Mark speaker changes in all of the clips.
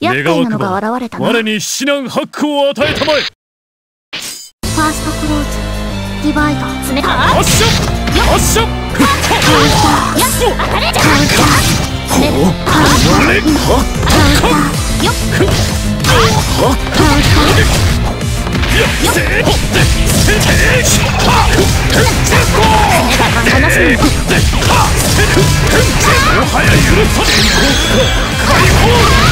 Speaker 1: 厄介なのが現れたな。
Speaker 2: 我に至難八苦を与えたまえ。
Speaker 1: ファーストクローズディバイド
Speaker 2: 冷た発射！発射！
Speaker 1: カウンターよっ当たれじゃカウンター詰めるカウンター
Speaker 2: あれ
Speaker 1: カウンターよっカウンター
Speaker 2: せーほってせてしは
Speaker 1: 話すの
Speaker 2: もはや許さねえ解放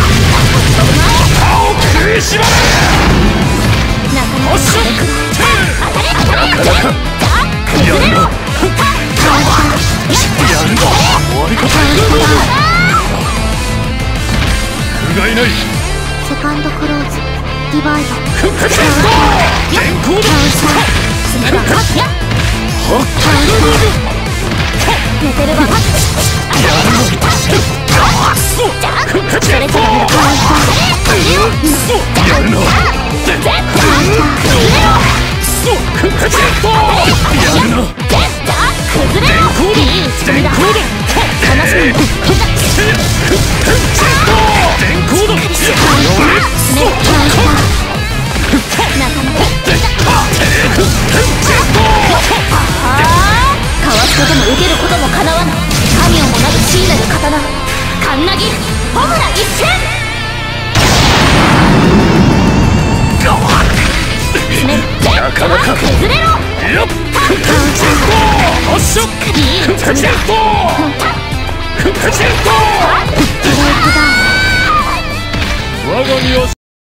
Speaker 2: 不甲斐ない。
Speaker 1: セカンドクローズ。ディバイド
Speaker 2: くっつけろ健康だ
Speaker 1: 詰めろやっ寝てるわ
Speaker 2: そう
Speaker 1: じゃあ
Speaker 2: くっつ
Speaker 1: それ
Speaker 2: けろ
Speaker 1: ぞれの。カウンター
Speaker 2: やるな
Speaker 1: 絶対崩れろ
Speaker 2: そうくっつけろやる
Speaker 1: ーかわすことも受けることもかなわぬ神をもなる真なる刀カンナギホムラ一戦詰める
Speaker 2: なかなか
Speaker 1: 崩れろ
Speaker 2: やっ発射
Speaker 1: いい打ち込みだ
Speaker 2: くっつけろ
Speaker 1: ブレイクダウン
Speaker 2: 我が身は